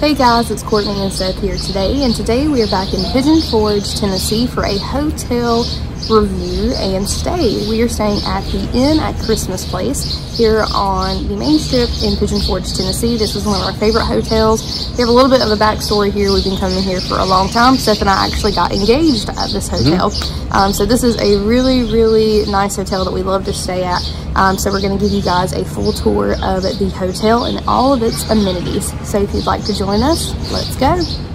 Hey guys, it's Courtney and Seth here today, and today we are back in Pigeon Forge, Tennessee for a hotel review and stay. We are staying at the Inn at Christmas Place here on the main strip in Pigeon Forge, Tennessee. This is one of our favorite hotels. We have a little bit of a backstory here. We've been coming here for a long time. Seth and I actually got engaged at this Mm-hmm. hotel. Mm -hmm. um, so this is a really, really nice hotel that we love to stay at. Um, so we're going to give you guys a full tour of the hotel and all of its amenities. So if you'd like to join us, let's go.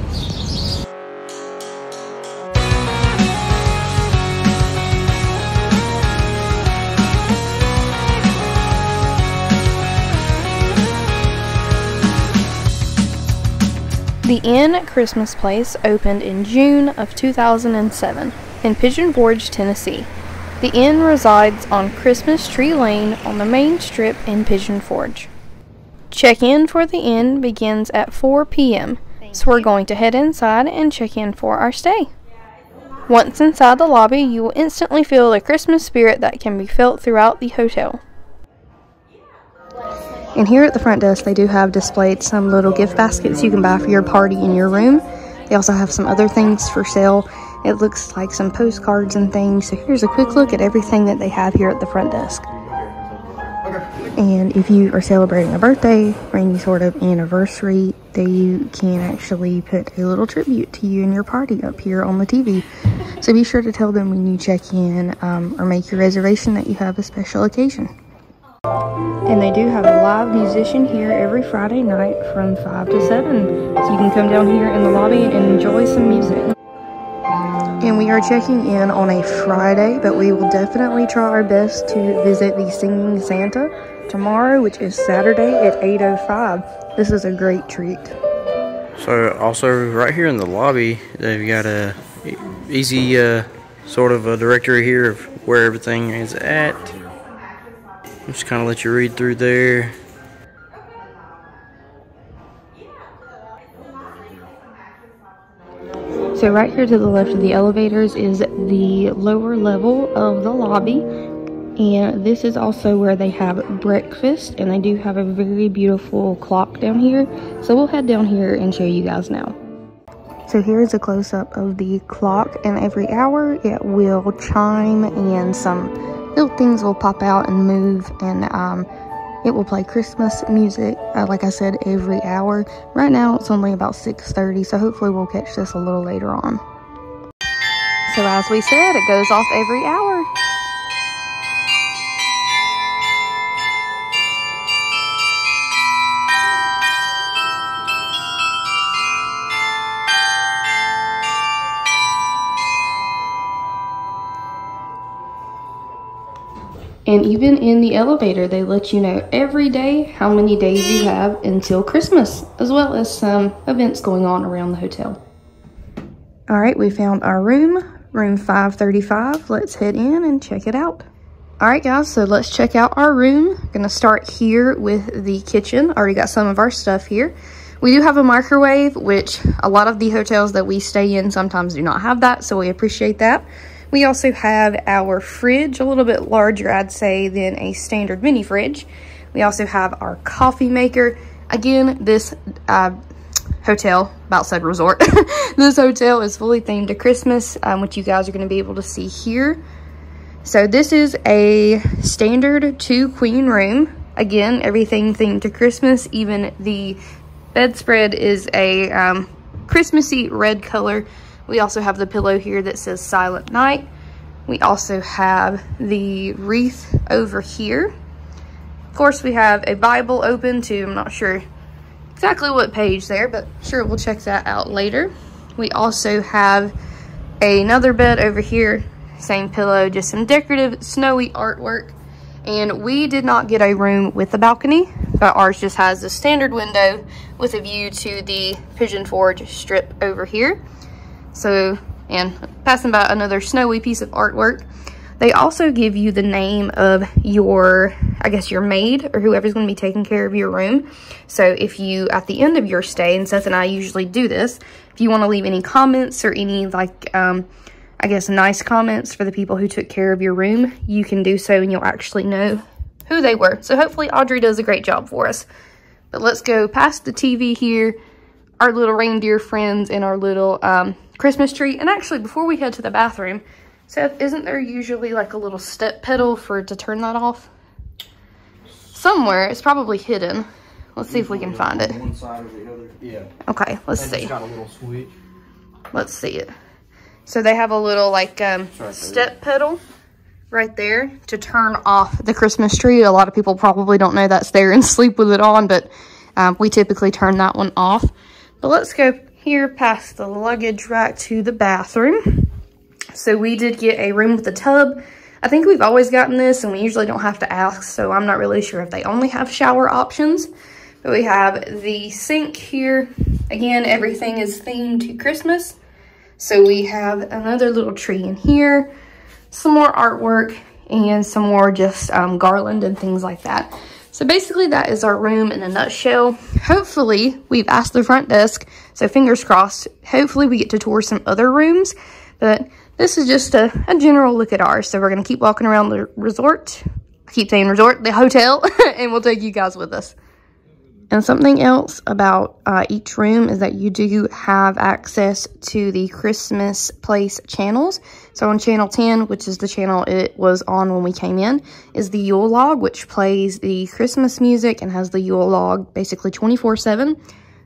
The Inn at Christmas Place opened in June of 2007 in Pigeon Forge, Tennessee. The inn resides on Christmas Tree Lane on the main strip in Pigeon Forge. Check-in for the inn begins at 4 p.m., so we're going to head inside and check in for our stay. Once inside the lobby, you will instantly feel the Christmas spirit that can be felt throughout the hotel. And here at the front desk, they do have displayed some little gift baskets you can buy for your party in your room. They also have some other things for sale. It looks like some postcards and things. So here's a quick look at everything that they have here at the front desk. And if you are celebrating a birthday or any sort of anniversary, they can actually put a little tribute to you and your party up here on the TV. So be sure to tell them when you check in um, or make your reservation that you have a special occasion. And they do have a live musician here every Friday night from 5 to 7. So you can come down here in the lobby and enjoy some music. And we are checking in on a Friday, but we will definitely try our best to visit the Singing Santa tomorrow, which is Saturday at 8.05. This is a great treat. So also right here in the lobby, they've got a easy uh, sort of a directory here of where everything is at. Just kind of let you read through there. So right here to the left of the elevators is the lower level of the lobby. And this is also where they have breakfast. And they do have a very beautiful clock down here. So we'll head down here and show you guys now. So here is a close-up of the clock. And every hour it will chime and some little things will pop out and move. And um, it will play Christmas music, uh, like I said, every hour. Right now, it's only about 6.30, so hopefully we'll catch this a little later on. So as we said, it goes off every hour. And even in the elevator, they let you know every day how many days you have until Christmas, as well as some events going on around the hotel. All right, we found our room, room 535. Let's head in and check it out. All right, guys, so let's check out our room. Gonna start here with the kitchen. Already got some of our stuff here. We do have a microwave, which a lot of the hotels that we stay in sometimes do not have that, so we appreciate that. We also have our fridge, a little bit larger, I'd say, than a standard mini fridge. We also have our coffee maker. Again, this uh, hotel, about said resort, this hotel is fully themed to Christmas, um, which you guys are going to be able to see here. So this is a standard two queen room. Again, everything themed to Christmas. Even the bedspread is a um, Christmassy red color. We also have the pillow here that says Silent Night. We also have the wreath over here. Of course, we have a Bible open to, I'm not sure exactly what page there, but sure, we'll check that out later. We also have another bed over here, same pillow, just some decorative snowy artwork. And we did not get a room with a balcony, but ours just has a standard window with a view to the Pigeon Forge strip over here. So, and passing by another snowy piece of artwork. They also give you the name of your, I guess your maid or whoever's going to be taking care of your room. So if you, at the end of your stay, and Seth and I usually do this, if you want to leave any comments or any like, um, I guess nice comments for the people who took care of your room, you can do so and you'll actually know who they were. So hopefully Audrey does a great job for us. But let's go past the TV here our little reindeer friends and our little um, Christmas tree. And actually, before we head to the bathroom, Seth, isn't there usually like a little step pedal for to turn that off? Somewhere. It's probably hidden. Let's see if we can find it. One side or the other. Yeah. Okay, let's And see. Got a little switch. Let's see it. So they have a little like um, right step pedal right there to turn off the Christmas tree. A lot of people probably don't know that's there and sleep with it on, but um, we typically turn that one off. But let's go here past the luggage rack to the bathroom. So we did get a room with a tub. I think we've always gotten this and we usually don't have to ask, so I'm not really sure if they only have shower options. But we have the sink here. Again, everything is themed to Christmas. So we have another little tree in here, some more artwork, and some more just um, garland and things like that. So basically that is our room in a nutshell. Hopefully, we've asked the front desk, so fingers crossed, hopefully we get to tour some other rooms. But this is just a, a general look at ours. So we're going to keep walking around the resort. I keep saying resort, the hotel, and we'll take you guys with us. And something else about uh, each room is that you do have access to the Christmas Place channels. So on channel 10, which is the channel it was on when we came in, is the Yule log, which plays the Christmas music and has the Yule log basically 24-7.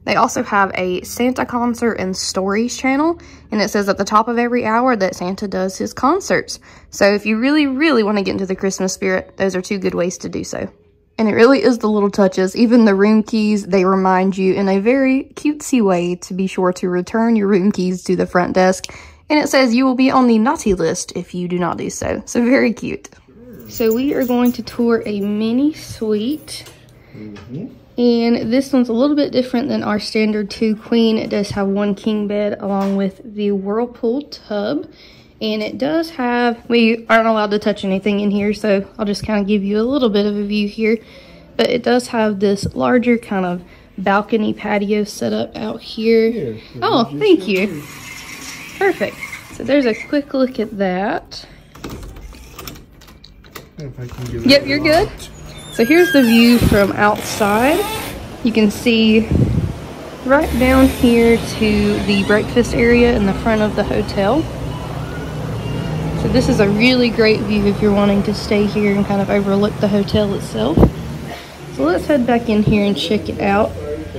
They also have a Santa concert and stories channel, and it says at the top of every hour that Santa does his concerts. So if you really, really want to get into the Christmas spirit, those are two good ways to do so. And it really is the little touches, even the room keys, they remind you in a very cutesy way to be sure to return your room keys to the front desk. And it says you will be on the naughty list if you do not do so. So very cute. So we are going to tour a mini suite. Mm-hmm. And this one's a little bit different than our standard two queen. It does have one king bed along with the whirlpool tub. And it does have, we aren't allowed to touch anything in here, so I'll just kind of give you a little bit of a view here. But it does have this larger kind of balcony patio set up out here. Oh, thank you. Perfect. So there's a quick look at that. Yep, you're good. So here's the view from outside. You can see right down here to the breakfast area in the front of the hotel. So this is a really great view if you're wanting to stay here and kind of overlook the hotel itself. So let's head back in here and check it out.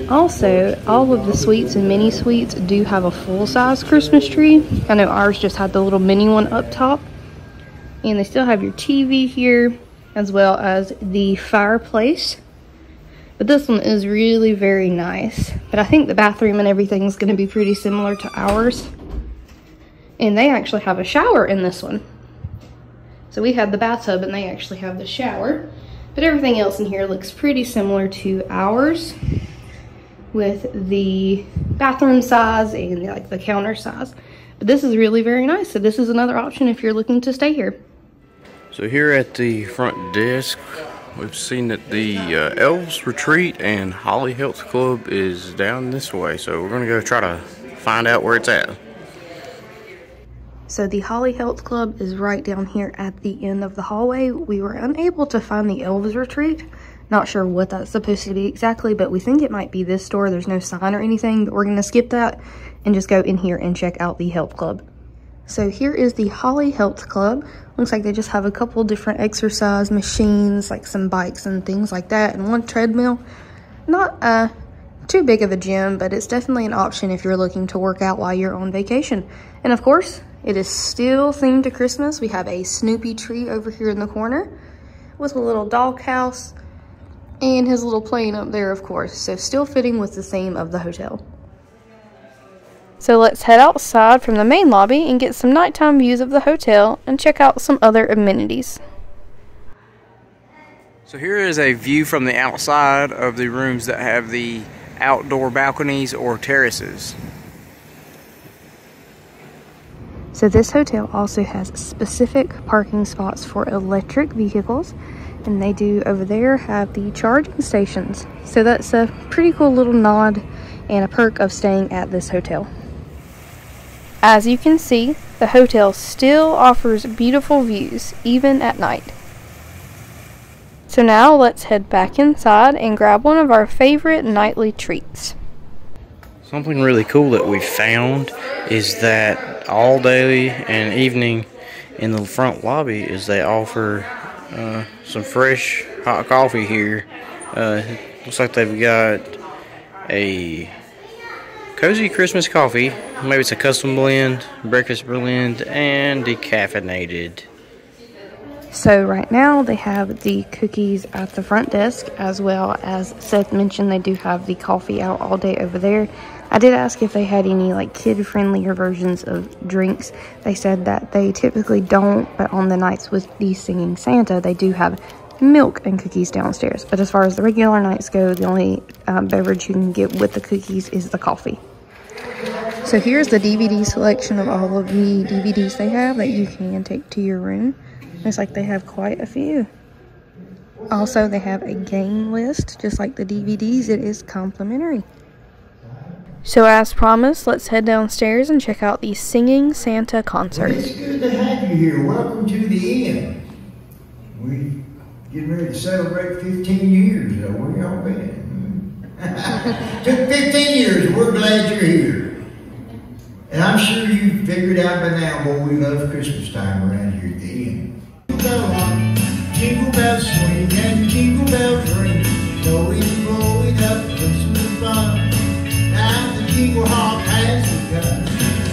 Also, all of the suites and mini suites do have a full-size Christmas tree. I know ours just had the little mini one up top. And they still have your TV here, as well as the fireplace. But this one is really very nice. But I think the bathroom and everything is going to be pretty similar to ours. And they actually have a shower in this one. So we have the bathtub and they actually have the shower. But everything else in here looks pretty similar to ours with the bathroom size and like the counter size. But this is really very nice. So this is another option if you're looking to stay here. So here at the front desk, we've seen that the uh, Elves Retreat and Holly Health Club is down this way. So we're gonna go try to find out where it's at. So the Holly Health Club is right down here at the end of the hallway. We were unable to find the Elves Retreat. Not sure what that's supposed to be exactly, but we think it might be this store. There's no sign or anything, but we're gonna skip that and just go in here and check out the Health Club. So here is the Holly Health Club. Looks like they just have a couple different exercise machines, like some bikes and things like that, and one treadmill. Not uh, too big of a gym, but it's definitely an option if you're looking to work out while you're on vacation. And of course, it is still themed to Christmas. We have a Snoopy tree over here in the corner with a little doghouse and his little plane up there, of course. So still fitting with the theme of the hotel. So let's head outside from the main lobby and get some nighttime views of the hotel and check out some other amenities. So here is a view from the outside of the rooms that have the outdoor balconies or terraces. So this hotel also has specific parking spots for electric vehicles and they do over there have the charging stations. So that's a pretty cool little nod and a perk of staying at this hotel. As you can see, the hotel still offers beautiful views even at night. So now let's head back inside and grab one of our favorite nightly treats. Something really cool that we found is that all day and evening in the front lobby is they offer uh, some fresh hot coffee here. Uh, looks like they've got a cozy Christmas coffee. Maybe it's a custom blend, breakfast blend, and decaffeinated. So right now they have the cookies at the front desk as well as Seth mentioned they do have the coffee out all day over there. I did ask if they had any like kid friendlier versions of drinks. They said that they typically don't, but on the nights with the singing Santa, they do have milk and cookies downstairs. But as far as the regular nights go, the only um, beverage you can get with the cookies is the coffee. So here's the DVD selection of all of the DVDs they have that you can take to your room. Looks like they have quite a few. Also, they have a game list, just like the DVDs. It is complimentary. So, as promised, let's head downstairs and check out the Singing Santa concert. It's good to have you here. Welcome to the inn. We getting ready to celebrate 15 years. Where y'all been? Took 15 years. We're glad you're here. And I'm sure you've figured out by now, boy, we love Christmas time around here at the inn. Jingle bells swing and jingle bells ring, going, blowing up Christmas fun. Now the jingle hop has begun.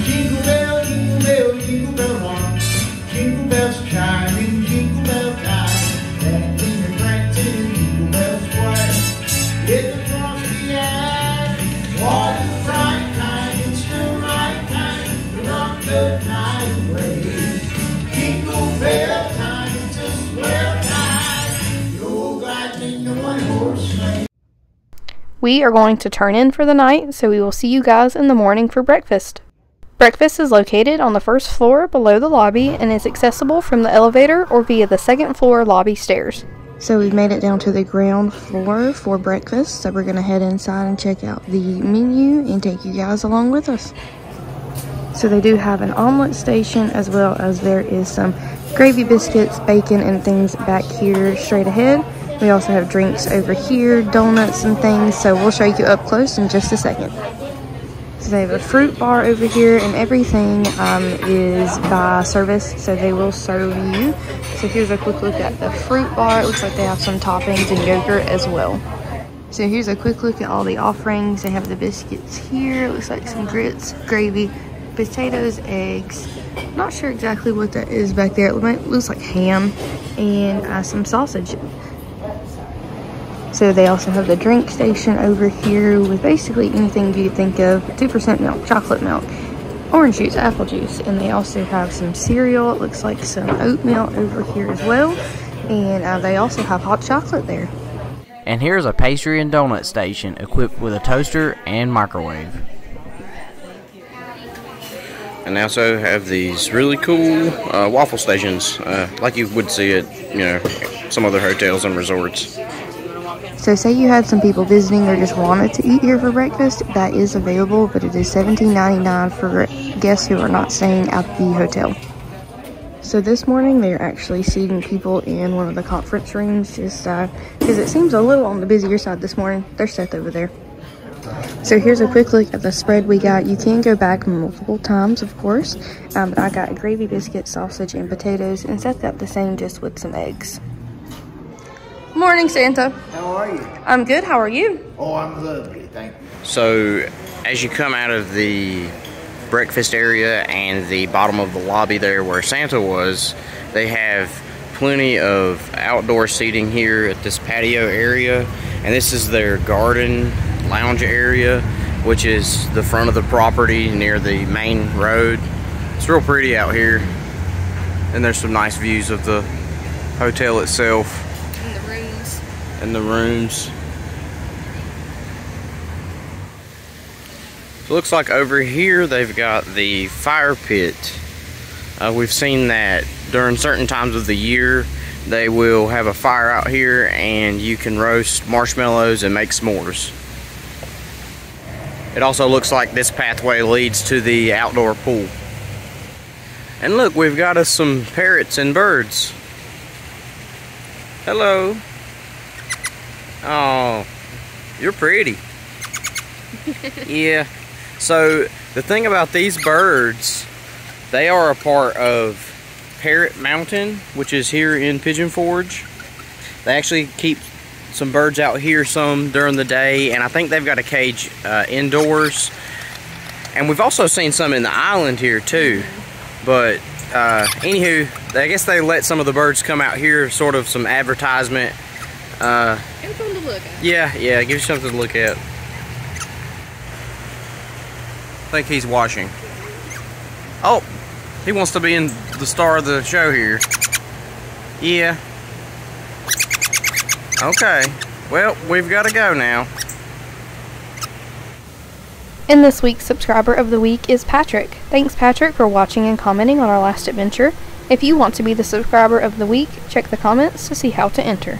Jingle bell, jingle bell, jingle bell rock. Jingle bells chiming, We are going to turn in for the night, so we will see you guys in the morning for breakfast. Breakfast is located on the first floor below the lobby and is accessible from the elevator or via the second floor lobby stairs. So we've made it down to the ground floor for breakfast, so we're going to head inside and check out the menu and take you guys along with us. So they do have an omelet station as well as there is some gravy biscuits, bacon, and things back here straight ahead. We also have drinks over here, donuts and things, so we'll show you up close in just a second. So they have a fruit bar over here and everything um, is by service, so they will serve you. So here's a quick look at the fruit bar. It looks like they have some toppings and yogurt as well. So here's a quick look at all the offerings. They have the biscuits here. It looks like some grits, gravy, potatoes, eggs. Not sure exactly what that is back there. It looks like ham and uh, some sausage. So they also have the drink station over here with basically anything you think of. 2% milk, chocolate milk, orange juice, apple juice. And they also have some cereal. It looks like some oatmeal over here as well. And uh, they also have hot chocolate there. And here's a pastry and donut station equipped with a toaster and microwave. And they also have these really cool uh, waffle stations, uh, like you would see at you know some other hotels and resorts. So say you had some people visiting or just wanted to eat here for breakfast, that is available, but it is $17.99 for guests who are not staying at the hotel. So this morning they're actually seating people in one of the conference rooms just because it seems a little on the busier side this morning. They're set over there. So here's a quick look at the spread we got. You can go back multiple times, of course, um, but I got gravy biscuit, sausage, and potatoes, and set that the same just with some eggs. Morning, Santa. How are you? I'm good. How are you? Oh, I'm lovely, thank you. So, as you come out of the breakfast area and the bottom of the lobby there where Santa was, they have plenty of outdoor seating here at this patio area. And this is their garden lounge area, which is the front of the property near the main road. It's real pretty out here. And there's some nice views of the hotel itself In the rooms. The rooms. Looks like over here they've got the fire pit. Uh, we've seen that during certain times of the year they will have a fire out here and you can roast marshmallows and make s'mores. It also looks like this pathway leads to the outdoor pool. And look, we've got us some parrots and birds. Hello. Oh, you're pretty. yeah. So the thing about these birds, they are a part of Parrot Mountain, which is here in Pigeon Forge. They actually keep some birds out here some during the day, and I think they've got a cage uh, indoors. And we've also seen some in the island here too. But uh, anywho, I guess they let some of the birds come out here, sort of some advertisement. Uh, and fun to look at. Yeah, yeah, give you something to look at. I think he's washing. Oh, he wants to be in the star of the show here. Yeah. Okay. Well, we've got to go now. And this week's subscriber of the week is Patrick. Thanks, Patrick, for watching and commenting on our last adventure. If you want to be the subscriber of the week, check the comments to see how to enter.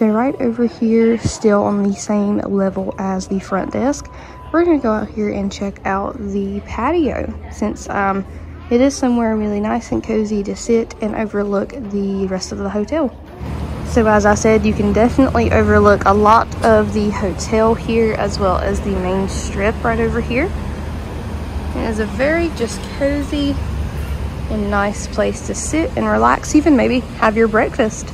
So right over here, still on the same level as the front desk, we're to go out here and check out the patio since um, it is somewhere really nice and cozy to sit and overlook the rest of the hotel. So as I said, you can definitely overlook a lot of the hotel here as well as the main strip right over here. It is a very just cozy and nice place to sit and relax, even maybe have your breakfast.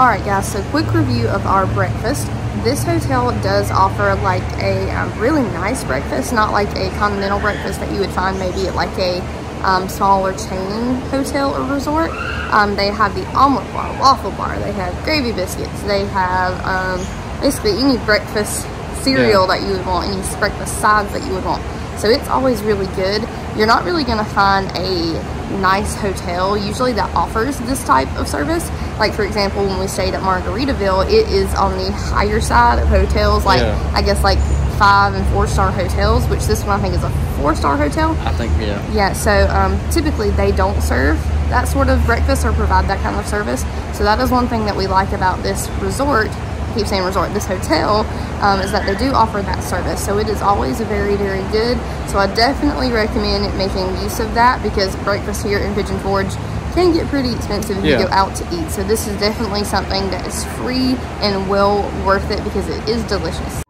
Alright guys, so quick review of our breakfast. This hotel does offer like a um, really nice breakfast, not like a continental breakfast that you would find maybe at like a um, smaller chain hotel or resort. Um, they have the omelet bar, waffle bar, they have gravy biscuits, they have um, basically any breakfast cereal yeah. that you would want, any breakfast sides that you would want. So it's always really good. You're not really going to find a nice hotel usually that offers this type of service. Like for example, when we stayed at Margaritaville, it is on the higher side of hotels, like yeah. I guess like five and four star hotels, which this one I think is a four star hotel. I think, yeah. Yeah, so um, typically they don't serve that sort of breakfast or provide that kind of service. So that is one thing that we like about this resort, keep saying resort, this hotel, um, is that they do offer that service. So it is always very, very good. So I definitely recommend making use of that because breakfast here in Pigeon Forge can get pretty expensive if yeah. you go out to eat. So this is definitely something that is free and well worth it because it is delicious.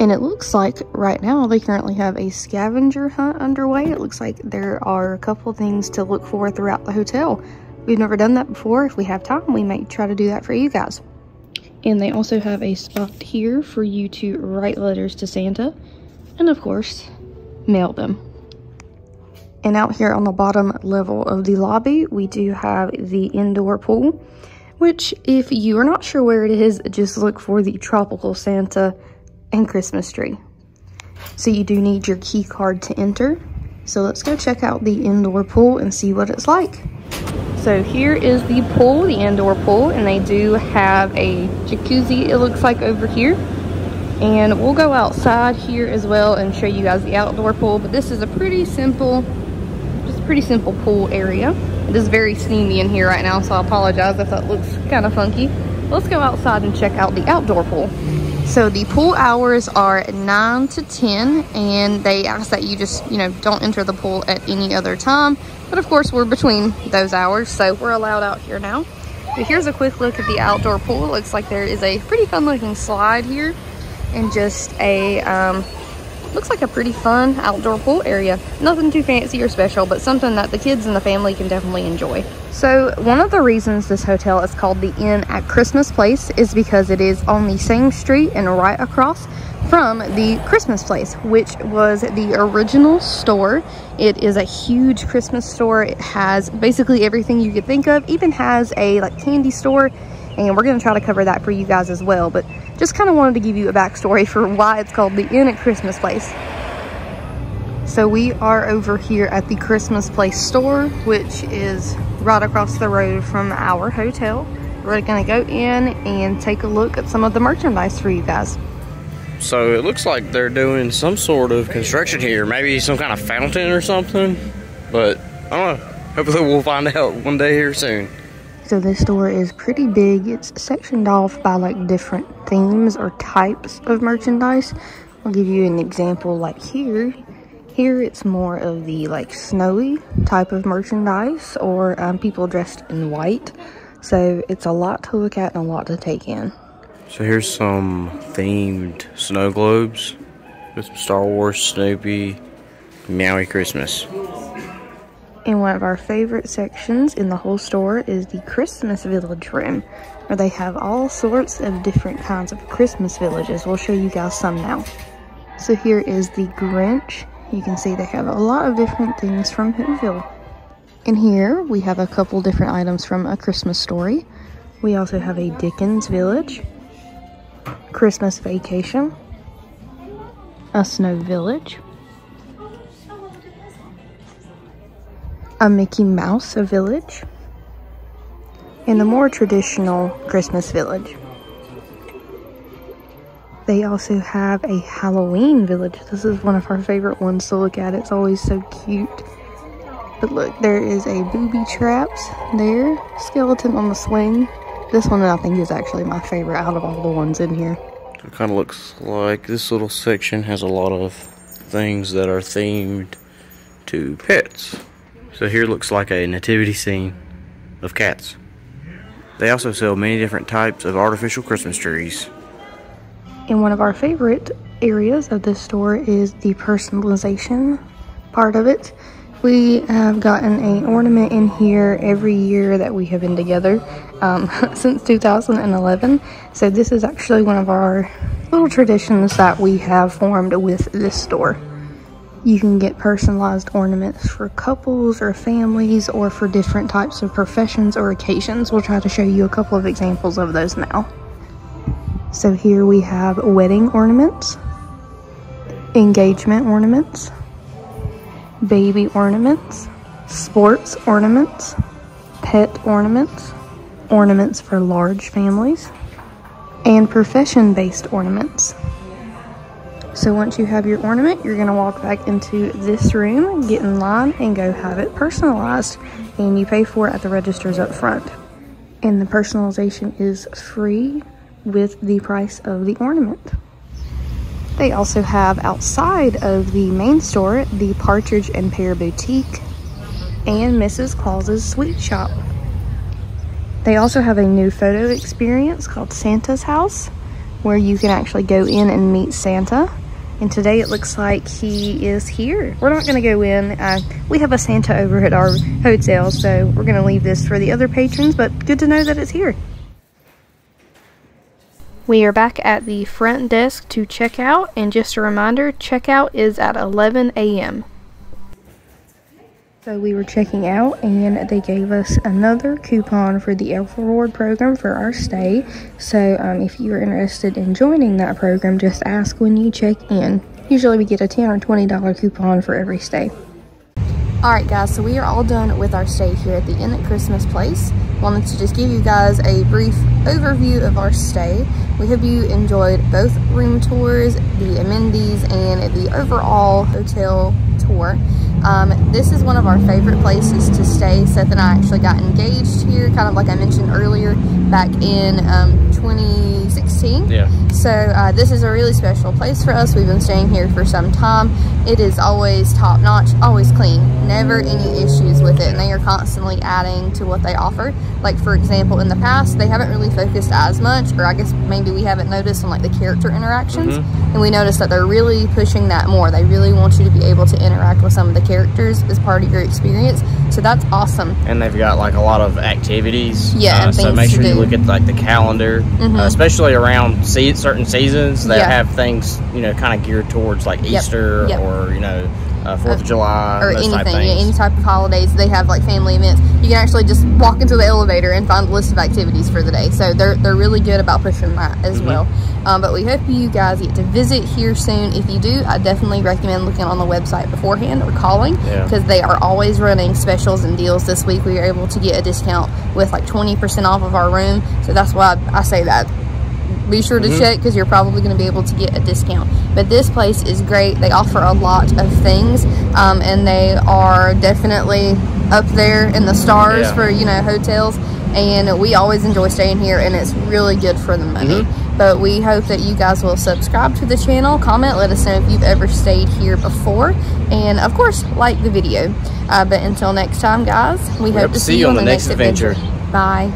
And it looks like right now they currently have a scavenger hunt underway. It looks like there are a couple things to look for throughout the hotel. We've never done that before. If we have time, we may try to do that for you guys. And they also have a spot here for you to write letters to Santa. And of course, mail them. And out here on the bottom level of the lobby, we do have the indoor pool. Which, if you are not sure where it is, just look for the Tropical Santa and Christmas tree. So you do need your key card to enter. So let's go check out the indoor pool and see what it's like. So here is the pool, the indoor pool, and they do have a jacuzzi, it looks like over here. And we'll go outside here as well and show you guys the outdoor pool, but this is a pretty simple, just pretty simple pool area. It is very steamy in here right now, so I apologize if that looks kind of funky. Let's go outside and check out the outdoor pool. So the pool hours are 9 to 10 and they ask that you just, you know, don't enter the pool at any other time. But of course we're between those hours, so we're allowed out here now. But here's a quick look at the outdoor pool. Looks like there is a pretty fun looking slide here and just a um, looks like a pretty fun outdoor pool area. Nothing too fancy or special, but something that the kids and the family can definitely enjoy. So one of the reasons this hotel is called the Inn at Christmas Place is because it is on the same street and right across from the Christmas Place, which was the original store. It is a huge Christmas store. It has basically everything you could think of, even has a like candy store and we're to try to cover that for you guys as well. But just kind of wanted to give you a backstory for why it's called the Inn at Christmas Place. So we are over here at the Christmas Place store, which is right across the road from our hotel. We're to go in and take a look at some of the merchandise for you guys. So it looks like they're doing some sort of construction here, maybe some kind of fountain or something. But I don't know. Hopefully we'll find out one day here soon. So this store is pretty big. It's sectioned off by like different themes or types of merchandise. I'll give you an example like here. Here it's more of the like snowy type of merchandise or um, people dressed in white. So it's a lot to look at and a lot to take in. So here's some themed snow globes with some Star Wars, Snoopy, Meowie Christmas. And one of our favorite sections in the whole store is the Christmas Village room, where they have all sorts of different kinds of Christmas villages. We'll show you guys some now. So here is the Grinch. You can see they have a lot of different things from Whoville. In here, we have a couple different items from A Christmas Story. We also have a Dickens Village, Christmas Vacation, a Snow Village, a Mickey Mouse Village, and a more traditional Christmas Village. They also have a Halloween village. This is one of our favorite ones to look at. It's always so cute. But look, there is a booby traps there. Skeleton on the swing. This one I think is actually my favorite out of all the ones in here. It kind of looks like this little section has a lot of things that are themed to pets. So here looks like a nativity scene of cats. They also sell many different types of artificial Christmas trees. And one of our favorite areas of this store is the personalization part of it. We have gotten an ornament in here every year that we have been together um, since 2011. So this is actually one of our little traditions that we have formed with this store. You can get personalized ornaments for couples or families or for different types of professions or occasions. We'll try to show you a couple of examples of those now. So here we have wedding ornaments, engagement ornaments, baby ornaments, sports ornaments, pet ornaments, ornaments for large families, and profession-based ornaments. So once you have your ornament, you're gonna walk back into this room, get in line, and go have it personalized. And you pay for it at the registers up front. And the personalization is free with the price of the ornament. They also have outside of the main store the Partridge and Pear Boutique and Mrs. Claus's Sweet Shop. They also have a new photo experience called Santa's House where you can actually go in and meet Santa. And today it looks like he is here. We're not going to go in. Uh, we have a Santa over at our hotel, so we're going to leave this for the other patrons, but good to know that it's here. We are back at the front desk to check out, and just a reminder, checkout is at 11 a.m. So we were checking out, and they gave us another coupon for the Elf Reward program for our stay. So um, if you're interested in joining that program, just ask when you check in. Usually we get a 10 or $20 coupon for every stay. Alright guys, so we are all done with our stay here at the Inn at Christmas Place. Wanted to just give you guys a brief overview of our stay. We hope you enjoyed both room tours, the amenities, and the overall hotel tour. Um, this is one of our favorite places to stay. Seth and I actually got engaged here, kind of like I mentioned earlier, back in um, 2016. Yeah. So uh, this is a really special place for us. We've been staying here for some time. It is always top notch, always clean, never any issues with it. And they are constantly adding to what they offer. Like for example, in the past, they haven't really focused as much, or I guess maybe we haven't noticed on like the character interactions. Mhm. And we noticed that they're really pushing that more. They really want you to be able to interact with some of the characters as part of your experience. So that's awesome. And they've got like a lot of activities. Yeah, Uh, and so make sure you look at like the calendar, Mhm. uh, especially around se- certain seasons. They Yeah. have things you know kind of geared towards like Yep, Easter yep. or you know uh, Fourth of July or anything, yeah, any type of holidays. They have like family events. You can actually just walk into the elevator and find a list of activities for the day. So they're they're really good about pushing that as Mhm. well. Um, but we hope you guys get to visit here soon. If you do, I definitely recommend looking on the website beforehand or calling Yeah. because they are always running specials and deals. This week we were able to get a discount with like twenty percent off of our room. So that's why I say that be sure to Mhm. check because you're probably going to be able to get a discount. But this place is great. They offer a lot of things, um, and they are definitely up there in the stars Yeah. for you know hotels. And we always enjoy staying here, and it's really good for the money. Mhm. But we hope that you guys will subscribe to the channel, comment, let us know if you've ever stayed here before, and of course, like the video. Uh, but until next time, guys, we, hope, to see you on the next adventure. Bye.